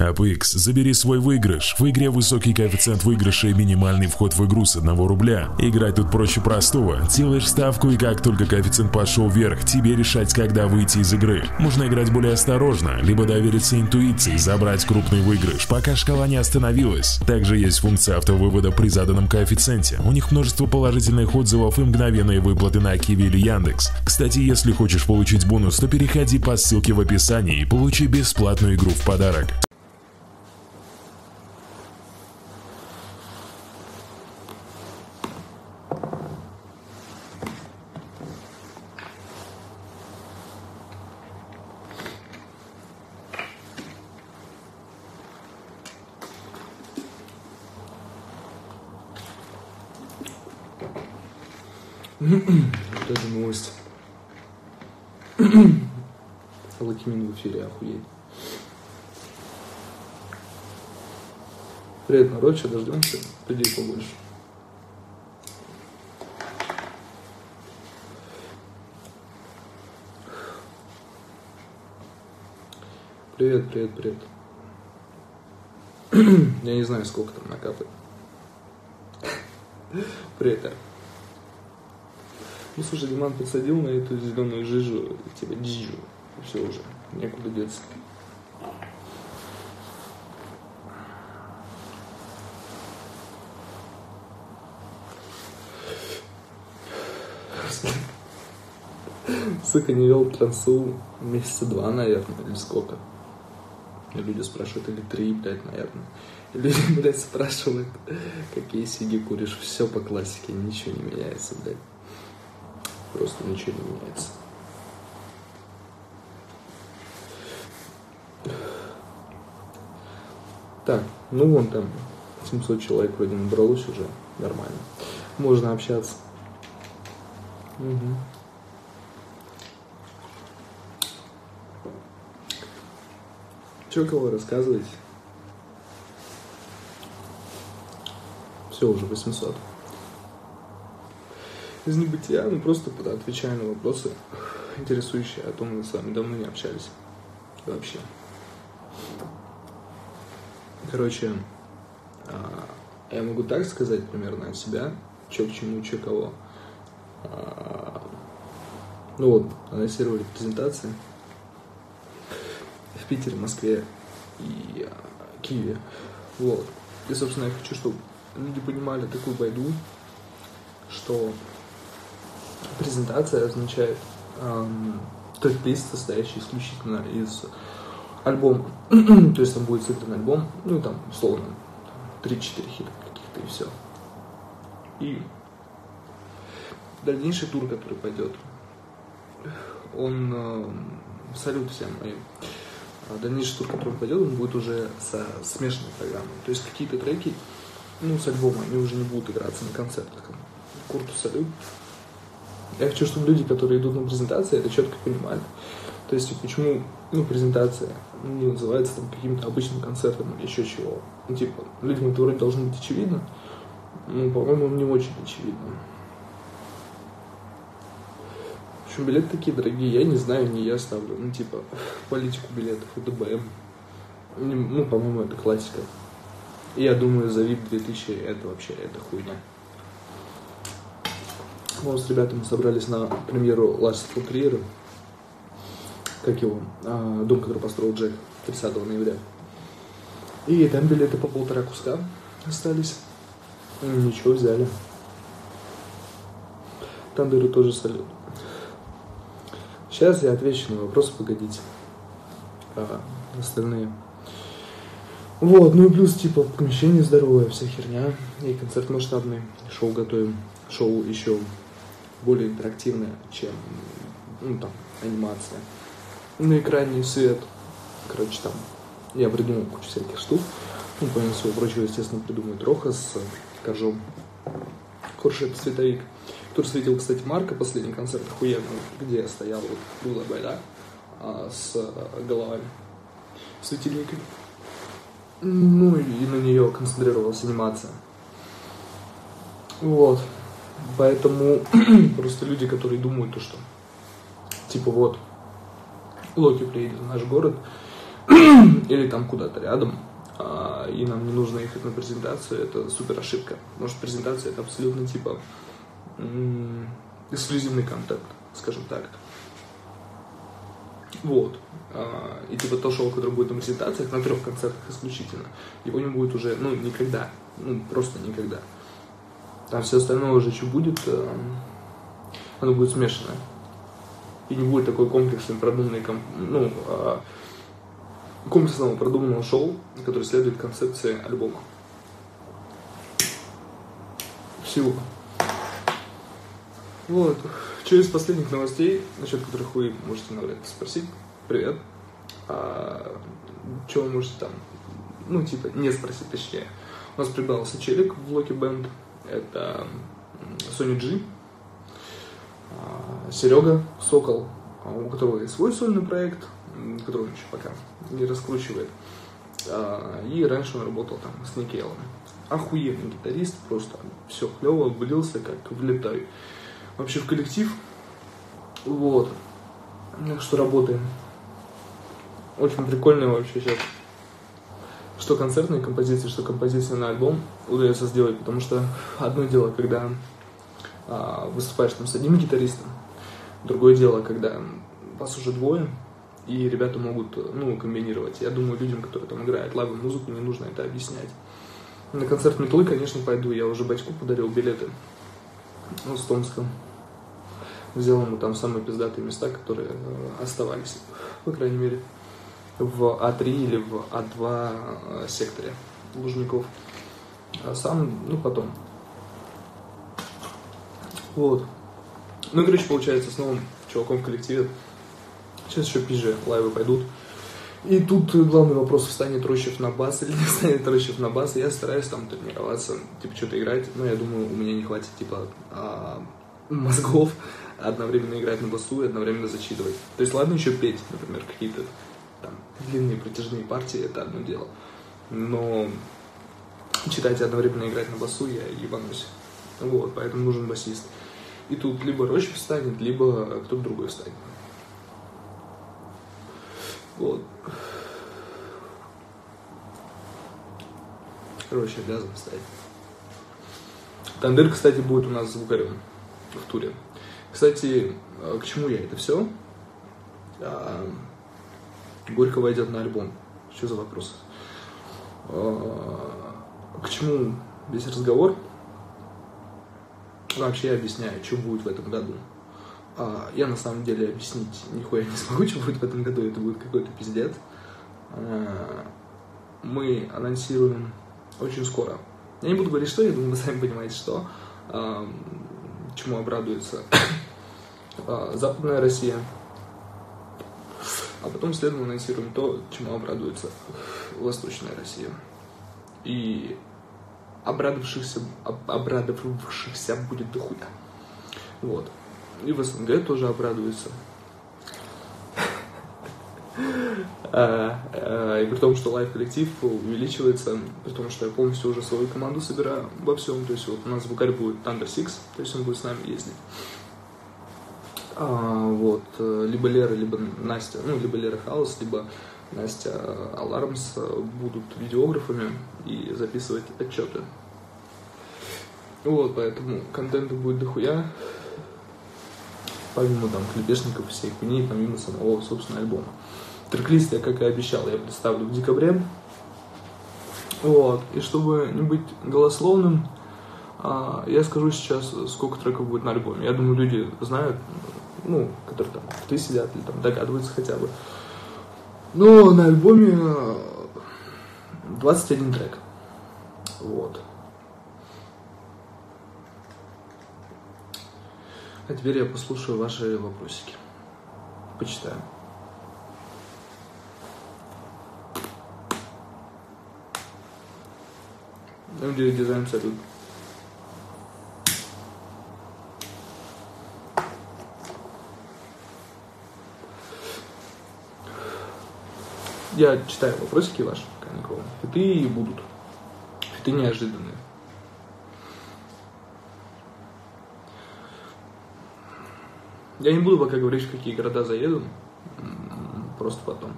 AppX, забери свой выигрыш. В игре высокий коэффициент выигрыша и минимальный вход в игру с 1 рубля. Играть тут проще простого. Делаешь ставку и как только коэффициент пошел вверх, тебе решать, когда выйти из игры. Можно играть более осторожно, либо довериться интуиции, забрать крупный выигрыш, пока шкала не остановилась. Также есть функция автовывода при заданном коэффициенте. У них множество положительных отзывов и мгновенные выплаты на Киви или Яндекс. Кстати, если хочешь получить бонус, то переходи по ссылке в описании и получи бесплатную игру в подарок. Вот это новость. Локимин в эфире, охуеть. Привет, народ, ща дождемся? Людей побольше. Привет, привет, привет. Я не знаю, сколько там накапает. Привет, Эр. Ну, слушай, Диман подсадил на эту зеленую жижу, типа джижу. Все уже, некуда деться. Сука, не вел трансу месяца два, наверное, или сколько. И люди спрашивают, или три, блядь, наверное. И люди, блядь, спрашивают, какие сиги куришь. Все по классике, ничего не меняется, блядь. Просто ничего не меняется. Так, ну вон там 700 человек вроде набралось уже, нормально. Можно общаться. Угу. Че кого рассказывать? Все, уже 800. Из небытия, ну просто отвечаю на вопросы, интересующие, о том мы с вами давно не общались. Вообще. Короче, а, я могу так сказать примерно от себя, что к чему, что кого. А, ну вот, анонсировали презентации в Питере, Москве и а, Киеве. Вот. И, собственно, я хочу, чтобы люди понимали такую байду, что презентация означает эм, трек-лист, состоящий исключительно из альбома. То есть там будет сыгран альбом, ну там, условно, 3-4 хита каких-то и все. И дальнейший тур, который пойдет, он э, салют всем моим. А дальнейший тур, который пойдет, он будет уже со смешанной программой. То есть какие-то треки, ну, с альбома, они уже не будут играться на концертах. Курту салют. Я хочу, чтобы люди, которые идут на презентации, это четко понимали. То есть, почему ну, презентация не называется там каким-то обычным концертом или еще чего. Ну, типа, людям это вроде должно быть очевидно, ну, по-моему, не очень очевидно. Общем, билеты такие дорогие, я не знаю, не я ставлю. Ну, типа, политику билетов, УДБМ. Ну, по-моему, это классика. Я думаю, за VIP 2000 это вообще, это хуйня. Мы с ребятами собрались на премьеру Ларса фон Триера. Как его? А, дом, который построил Джек 30 ноября. И там билеты по полтора куска остались. Ничего, взяли. Тандыры тоже салют. Сейчас я отвечу на вопросы, погодите. А, остальные. Вот, ну и плюс, типа, помещение здоровое, вся херня. И концерт масштабный. Шоу готовим. Шоу еще более интерактивная, чем ну, там, анимация. На экране свет. Короче, там я придумал кучу всяких штук. Ну, помимо всего прочего, естественно, придумает Роха с Коржом. Хуршет Световик, который светил, кстати, Марка, последний концерт охуенный, где стоял, вот, была байда, а, с головами светильниками. Ну, и на нее концентрировалась анимация. Вот. Поэтому просто люди, которые думают, то, что типа вот Локи приедет в наш город, или там куда-то рядом, а, и нам не нужно ехать на презентацию, это супер ошибка. Потому что презентация это абсолютно типа эксклюзивный контент, скажем так. Вот. А, и типа то шоу, которое будет на презентациях, на трех концертах исключительно, его не будет уже, ну, никогда. Ну, просто никогда. Там все остальное уже что будет, э, оно будет смешанное. И не будет такой комплексный, продуманный, ну, а, комплексного продуманного шоу, который следует концепции альбома. Всего. Вот. Что из последних новостей, насчет которых вы можете навряд спросить. Привет. А, что вы можете там, ну, типа, не спросить, точнее. У нас прибавился челик в Локи Бенд. Это Sony G. А, Серега Сокол, у которого есть свой сольный проект, который он еще пока не раскручивает. А, и раньше он работал там с Никелом. Охуенный гитарист, просто все клево, влился как влетай. Вообще в коллектив. Вот. Так что работаем. Очень прикольно вообще сейчас. Что концертные композиции, что композиции на альбом удается сделать, потому что одно дело, когда а, выступаешь там с одним гитаристом, другое дело, когда вас уже двое, и ребята могут, ну, комбинировать. Я думаю, людям, которые там играют лайвую музыку, не нужно это объяснять. На концерт Метлы, конечно, пойду. Я уже батьку подарил билеты. Ну, с Томском. Взял ему там самые пиздатые места, которые э, оставались, по крайней мере, в А3 или в А2 э, секторе Лужников. А сам, ну, потом. Вот. Ну, короче, получается, с новым чуваком в коллективе Сейчас еще пизже лайвы пойдут. И тут главный вопрос, встанет Рощев на бас или не встанет Рощев на бас. Я стараюсь там тренироваться, типа что-то играть, но я думаю, у меня не хватит типа а, мозгов одновременно играть на басу и одновременно зачитывать. То есть ладно еще петь, например, какие-то там длинные протяжные партии, это одно дело. Но читать и одновременно играть на басу я ебанусь. Вот, поэтому нужен басист. И тут либо Рощев встанет, либо кто-то другой встанет. Вот. Короче, обязан встать. Тандыр, кстати, будет у нас звукарем в туре. Кстати, а, к чему я это все? Горько войдет на альбом. Что за вопрос? А, к чему весь разговор? Вообще я объясняю, что будет в этом году. А, я на самом деле объяснить нихуя не смогу, что будет в этом году, это будет какой-то пиздец. А, мы анонсируем очень скоро. Я не буду говорить, что, я думаю, вы сами понимаете, что. Чему обрадуется Западная Россия. А потом следом анонсируем то, чему обрадуется Восточная Россия. И обрадовавшихся, обрадовавшихся будет дохуя. Вот и в СНГ тоже обрадуется. А, а, и при том, что live-коллектив увеличивается, при том, что я полностью уже свою команду собираю во всем. То есть вот у нас звукарь будет Thunder Six, то есть он будет с нами ездить. А, вот, либо Лера, либо Настя, ну, либо Лера Хаус, либо Настя Алармс будут видеографами и записывать отчеты. Вот, поэтому контента будет дохуя помимо там клепешников всей хуйни, помимо самого, собственно, альбома. Трек-лист я, как и обещал, я представлю в декабре. Вот. И чтобы не быть голословным, а, я скажу сейчас, сколько треков будет на альбоме. Я думаю, люди знают, ну, которые там ты сидят или там догадываются хотя бы. Но на альбоме 21 трек. Вот. А теперь я послушаю ваши вопросики. Почитаю. Люди дизайн салют. Я читаю вопросики ваши, пока никого. Фиты будут. Фиты неожиданные. Я не буду пока говорить, в какие города заеду. Просто потом.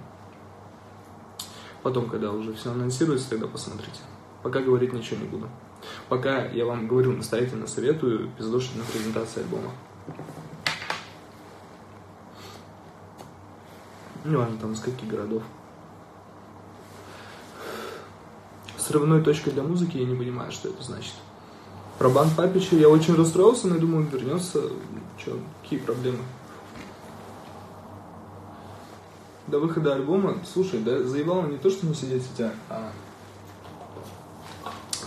Потом, когда уже все анонсируется, тогда посмотрите. Пока говорить ничего не буду. Пока я вам говорю, настоятельно советую пиздошить на презентации альбома. Не важно там из каких городов. Срывной точкой для музыки я не понимаю, что это значит. Про бан Папича я очень расстроился, но я думаю, вернется. Че, какие проблемы? До выхода альбома, слушай, да заебало не то, что не сидеть сетях, а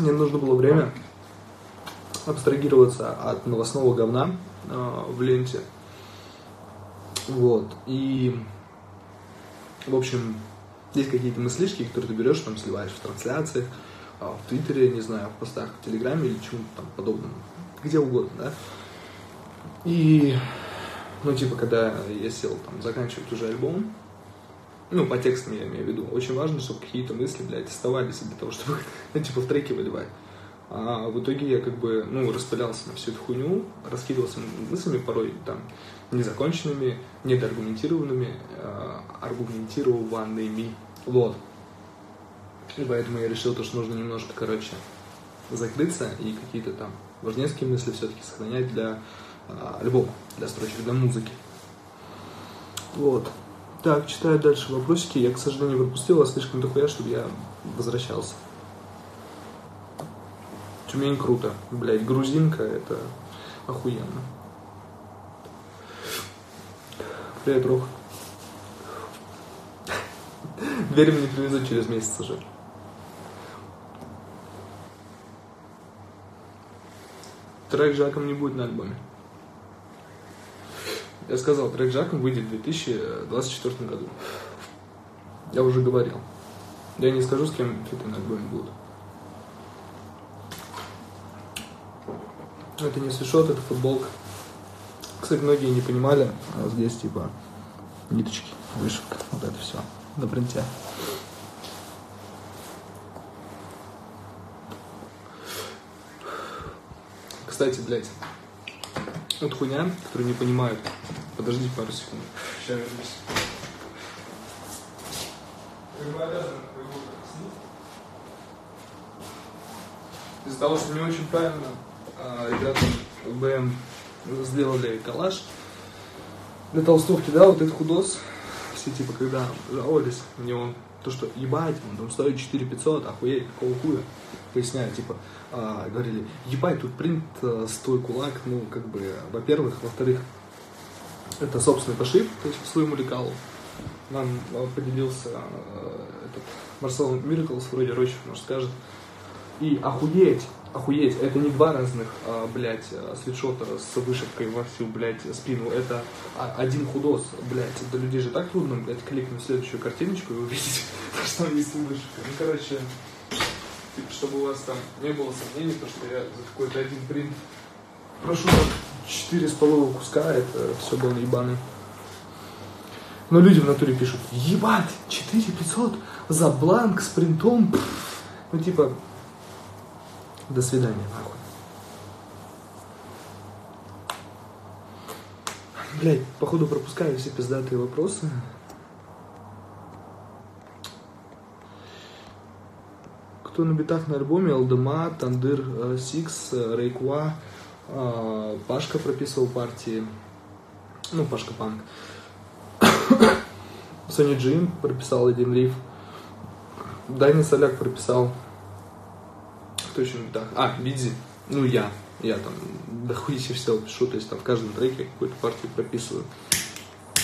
мне нужно было время абстрагироваться от новостного говна э, в ленте. Вот. И, в общем, есть какие-то мыслишки, которые ты берешь, там, сливаешь в трансляциях, а, в Твиттере, не знаю, в постах в Телеграме или чему-то там подобном. Где угодно, да. И, ну, типа, когда я сел там заканчивать уже альбом, ну, по текстам я имею в виду, очень важно, чтобы какие-то мысли, блядь, оставались для того, чтобы, ну, типа, в треке выливать. А в итоге я как бы, ну, распылялся на всю эту хуйню, раскидывался мыслями порой там незаконченными, недоаргументированными, э, аргументированными. Вот. И поэтому я решил, то, что нужно немножко, короче, закрыться и какие-то там важнецкие мысли все-таки сохранять для э, альбома, для строчек, для музыки. Вот. Так, читаю дальше вопросики. Я, к сожалению, пропустил, а слишком дохуя, чтобы я возвращался. Тюмень круто. Блять, грузинка, это охуенно. Привет, Рух. Дверь мне привезут через месяц уже. Трек Жаком не будет на альбоме. Я сказал, трек Жаком выйдет в 2024 году. Я уже говорил. Я не скажу, с кем фиты на альбоме будут. Это не свишот, это футболка. Кстати, многие не понимали, а здесь типа ниточки, вышивка, вот это все на принте. Кстати, блядь, вот хуйня, которую не понимают. Подожди пару секунд. Сейчас вернусь. Из-за того, что не очень правильно а, ребята в БМ сделали коллаж для толстовки, да, вот этот худос, все типа, когда жаловались на него, то, что ебать, он там стоит 4 500, охуеть, какого хуя, поясняю, типа, а, говорили, ебать, тут принт а, с кулак, ну, как бы, во-первых, во-вторых, это собственный пошив, то есть своему лекалу. Нам а, поделился а, этот Марсел Мирклс, вроде Рощев, может, скажет. И охуеть, охуеть, это не два разных, а, блядь, свитшота с вышивкой во всю, блядь, спину. Это один худос, блядь. Для людей же так трудно, блядь, кликнуть следующую картиночку и увидеть, что там есть вышивка. Ну, короче, типа, чтобы у вас там не было сомнений, то, что я за какой-то один принт прошу четыре с полового куска, это все было ебаный. Но люди в натуре пишут, ебать, 4500 за бланк с принтом. Ну, типа, до свидания. Блять, походу пропускаю все пиздатые вопросы. Кто на битах на альбоме? Алдема, Тандыр, э, Сикс, э, Рейква, э, Пашка прописывал партии. Ну, Пашка Панк. Сони Джим прописал один риф. Дани Соляк прописал. Кто еще на? А, Бидзи. Ну, я. Я там дохуище все пишу, то есть там в каждом треке какую-то партию прописываю.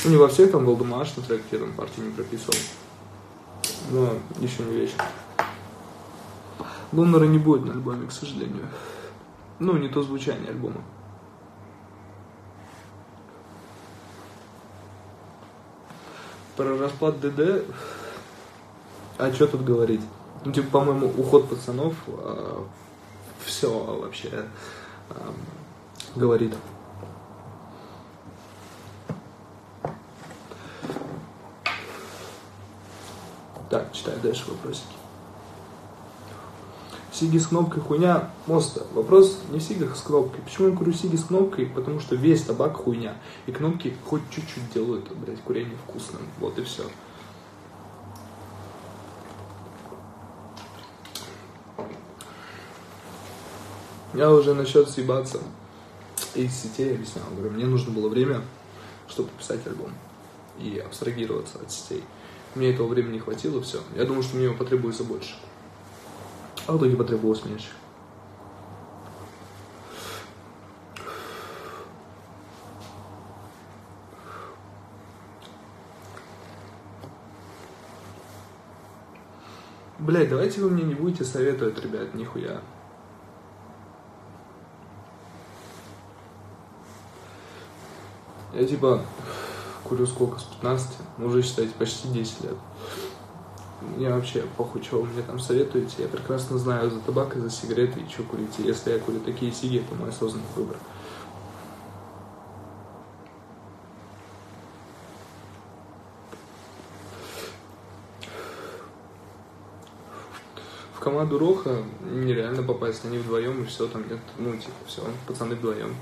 Ну, не во всех, там, Голдумаш на треке я там партию не прописывал. Но еще не вечер. Лунера не будет на альбоме, к сожалению. Ну, не то звучание альбома. Про распад ДД, а что тут говорить? Ну, типа, по-моему, уход пацанов э, а, все вообще э, говорит. Так, читаю дальше вопросики. Сиги с кнопкой хуйня моста. Вопрос не в сигах с кнопкой. Почему я курю сиги с кнопкой? Потому что весь табак хуйня. И кнопки хоть чуть-чуть делают, блядь, курение вкусным. Вот и все. Я уже насчет съебаться из сетей объяснял. Говорю, мне нужно было время, чтобы писать альбом и абстрагироваться от сетей. Мне этого времени хватило, все. Я думал, что мне его потребуется больше. А в итоге потребовалось меньше. Блять, давайте вы мне не будете советовать, ребят, нихуя. Я типа курю сколько, с 15, ну, уже считайте, почти 10 лет. Мне вообще похуй, что вы мне там советуете. Я прекрасно знаю за табак и за сигареты и что курить. Если я курю такие сиги, это мой осознанный выбор. В команду Роха нереально попасть, они вдвоем и все, там нет, ну типа все, пацаны вдвоем.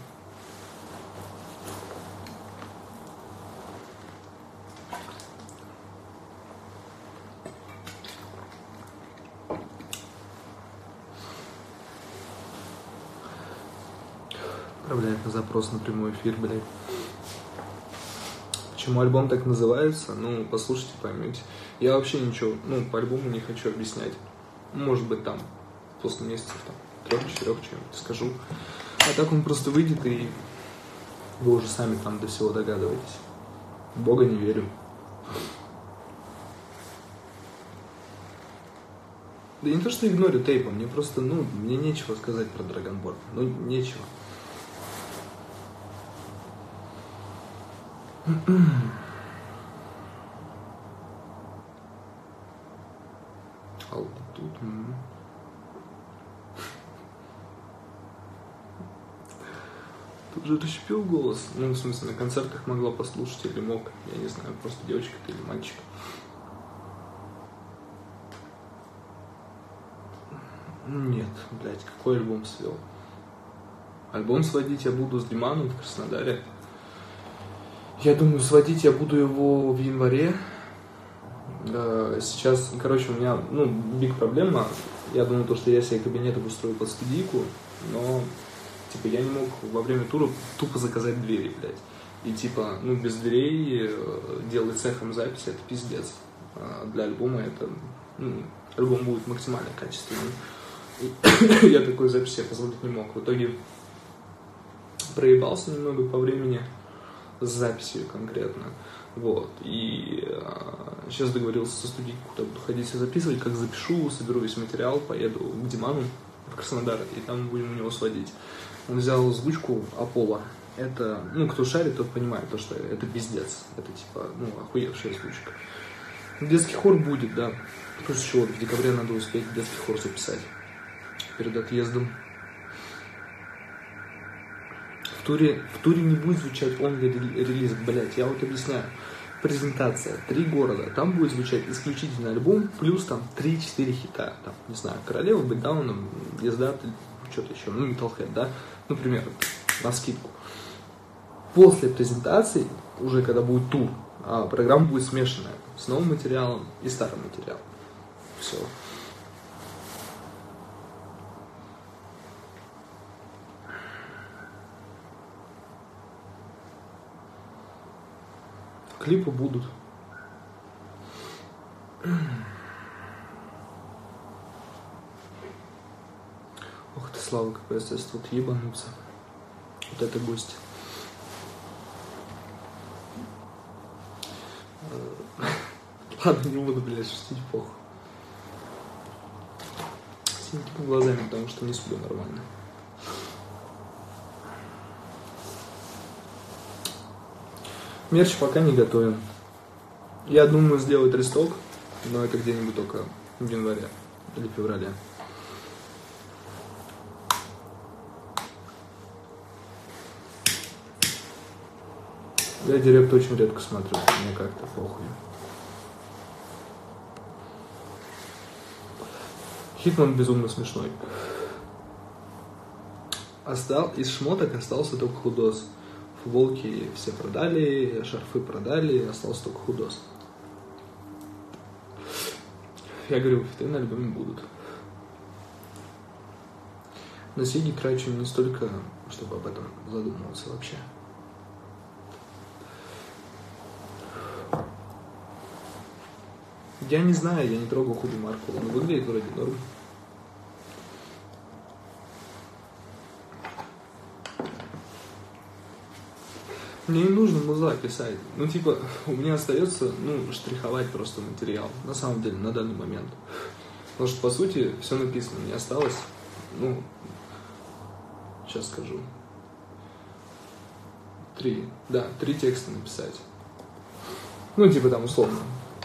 Отправляет на прямой эфир, блядь. Почему альбом так называется? Ну, послушайте, поймете. Я вообще ничего, ну, по альбому не хочу объяснять. Может быть, там, после месяцев, там, трех-четырех что-нибудь скажу. А так он просто выйдет, и вы уже сами там до всего догадываетесь. Бога не верю. Да не то, что игнорю тейпа, мне просто, ну, мне нечего сказать про Драгонборд. Ну, нечего. Алтитуд. Тут же расщепил голос. Ну, в смысле, на концертах могла послушать или мог. Я не знаю, просто девочка ты или мальчик. Нет, блядь, какой альбом свел? Альбом сводить я буду с Диманом в Краснодаре. Я думаю, сводить я буду его в январе. Сейчас, короче, у меня, ну, биг проблема. Я думаю, то, что я себе кабинет обустрою под студийку, но, типа, я не мог во время тура тупо заказать двери, блядь. И, типа, ну, без дверей э, делать цехом записи, это пиздец. А для альбома это, ну, альбом будет максимально качественным. И я такой записи себе позволить не мог. В итоге проебался немного по времени с записью конкретно. Вот. И а, сейчас договорился со студией, куда буду ходить и записывать. Как запишу, соберу весь материал, поеду к Диману в Краснодар, и там будем у него сводить. Он взял озвучку Аполло. Это, ну, кто шарит, тот понимает, то, что это пиздец. Это, типа, ну, охуевшая озвучка. Детский хор будет, да. Плюс еще вот в декабре надо успеть детский хор записать перед отъездом. В туре, в туре не будет звучать он релиз, блять, я вот объясняю. Презентация, три города, там будет звучать исключительно альбом, плюс там 3-4 хита, там, не знаю, Королева, Бэкдауном, Езда, что-то еще, ну, Metalhead, да, например, на скидку. После презентации, уже когда будет тур, а программа будет смешанная, с новым материалом и старым материалом. Все. Клипы будут. Ох ты, Слава КПСС, тут ебануться. Вот это гость. Э, ладно, не буду, блядь, шутить, похуй. По глазами, потому что не сплю нормально. Мерч пока не готовим. Я думаю сделать ресток, но это где-нибудь только в январе или феврале. Я директ очень редко смотрю, мне как-то похуй. Хитман безумно смешной. Остал, из шмоток остался только худос. Футболки все продали, шарфы продали, остался только худос. Я говорю, фиты на альбоме будут. На Сеге трачу не столько, чтобы об этом задумываться вообще. Я не знаю, я не трогал худи марку, но выглядит вроде норм. Мне не нужно музла писать. Ну, типа, у меня остается, ну, штриховать просто материал. На самом деле, на данный момент. Потому что, по сути, все написано. Мне осталось, ну, сейчас скажу. Три, да, три текста написать. Ну, типа там, условно,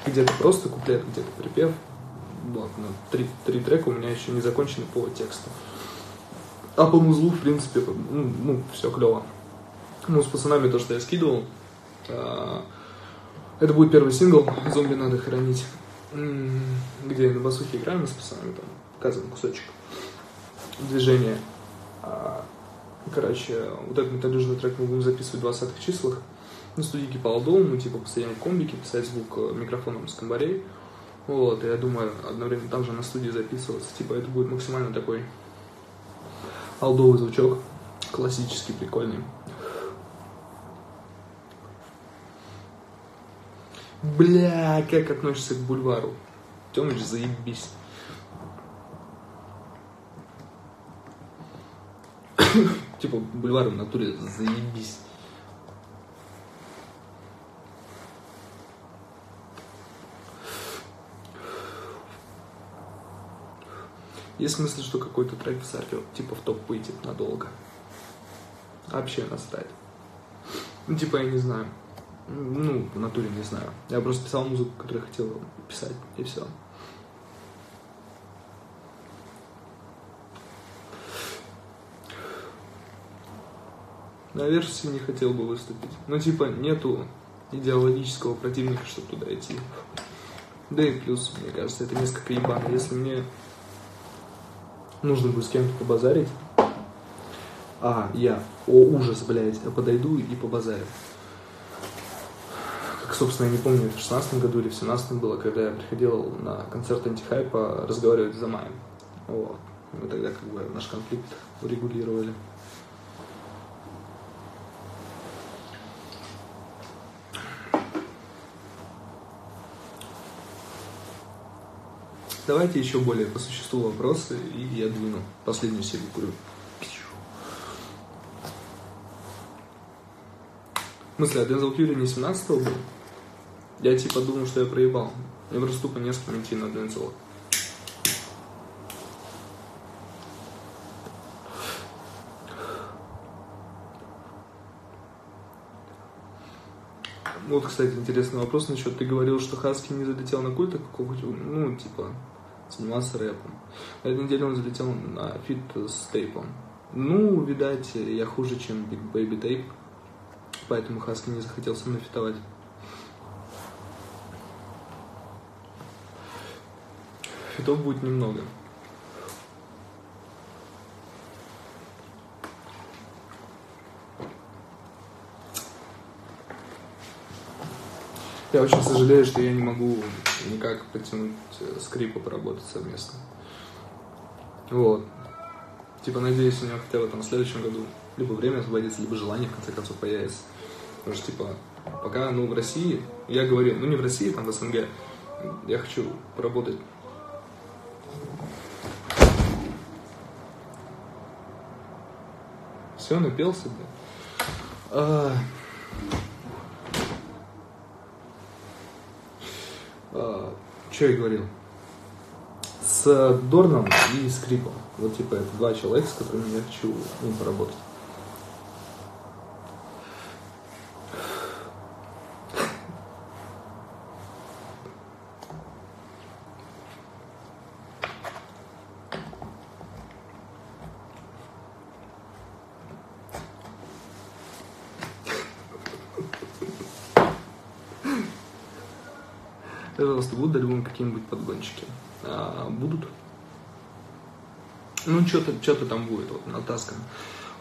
где-то просто куплет, где-то припев. Вот, ну, три, три трека у меня еще не закончены по тексту. А по музлу, в принципе, ну, ну все клево. Ну, с пацанами то, что я скидывал. Это будет первый сингл «Зомби надо хоронить», где на басухе играем с пацанами, там показываем кусочек движения. А, короче, вот этот металлюжный трек мы будем записывать в 20-х числах на студийке по мы типа постоянно комбики, писать звук э, микрофоном с комбарей. Вот, и я думаю, одновременно там же на студии записываться. Типа это будет максимально такой алдовый звучок, классический, прикольный. Бля, как относишься к бульвару? Тёмыч, заебись. типа, бульвар в натуре заебись. Есть смысл, что какой-то трек сарке, типа, в топ выйдет надолго. Вообще настать. Ну, типа, я не знаю. Ну, в натуре не знаю. Я просто писал музыку, которую хотел писать, и все. На версии не хотел бы выступить. Ну, типа, нету идеологического противника, чтобы туда идти. Да и плюс, мне кажется, это несколько ебано. Если мне нужно будет с кем-то побазарить, а я, о ужас, блядь, подойду и побазарю собственно, я не помню, в 16 году или в 17 было, когда я приходил на концерт антихайпа разговаривать за Маем. Вот. Мы тогда как бы наш конфликт урегулировали. Давайте еще более по существу вопросы, и я двину последнюю серию курю. В смысле, а Дензел Кьюри не 17 был? Я типа думал, что я проебал. Я просто тупо не с идти на Дензела. Вот, кстати, интересный вопрос насчет. Ты говорил, что Хаски не залетел на культа какого-то, ну, типа, занимался рэпом. На этой неделе он залетел на фит с тейпом. Ну, видать, я хуже, чем Big Baby Tape, поэтому Хаски не захотел со мной фитовать. Фитов будет немного. Я очень сожалею, что я не могу никак потянуть э, скрипа поработать совместно. Вот. Типа, надеюсь, у него хотя бы там в следующем году либо время освободится, либо желание, в конце концов, появится. Потому что, типа, пока, ну, в России, я говорю, ну, не в России, там, в СНГ, я хочу поработать Все, напился, да. А... А, что я говорил? С Дорном и Скрипом. Вот типа это два человека, с которыми я хочу им поработать. Пожалуйста, будут альбомы какие-нибудь подгончики? А, будут. Ну, что-то что там будет, вот, натаскано.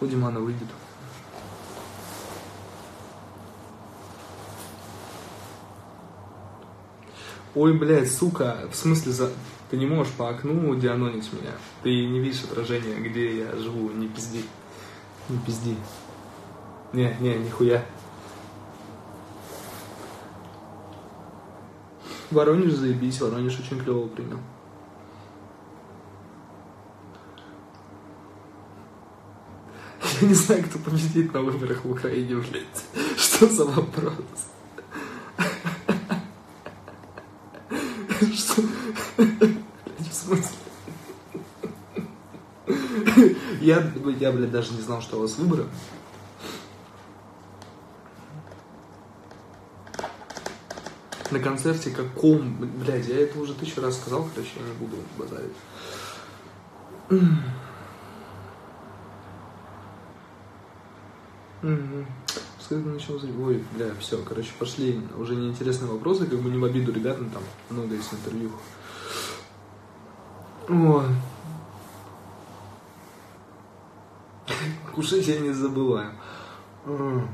У Димана выйдет. Ой, блядь, сука, в смысле, за... Ты не можешь по окну дианонить меня. Ты не видишь отражение, где я живу. Не пизди. Не пизди. Не, не, нихуя. Воронеж заебись, Воронеж очень клево принял. Я не знаю, кто победит на выборах в Украине, блядь. Что за вопрос? Что? В смысле? Я, я, блядь, даже не знал, что у вас выборы. На концерте каком, блядь, я это уже тысячу раз сказал, короче, я не буду базарить. Сказать начал Ой, бля, все, короче, пошли уже неинтересные вопросы, как бы не в обиду ребятам, там много есть интервью. Ой. Кушать я не забываю.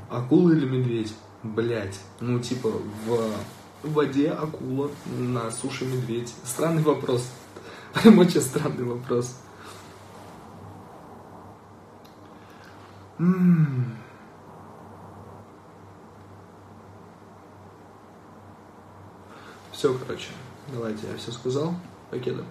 Акула или медведь? Блять. Ну, типа, в, в воде акула, на суше медведь. Странный вопрос. Прям очень странный вопрос. Все, короче. Давайте, я все сказал. Покеда.